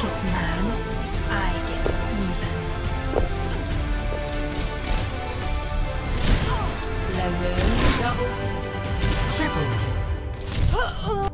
get mad, I get even. Level Double. Triple.